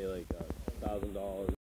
say like uh,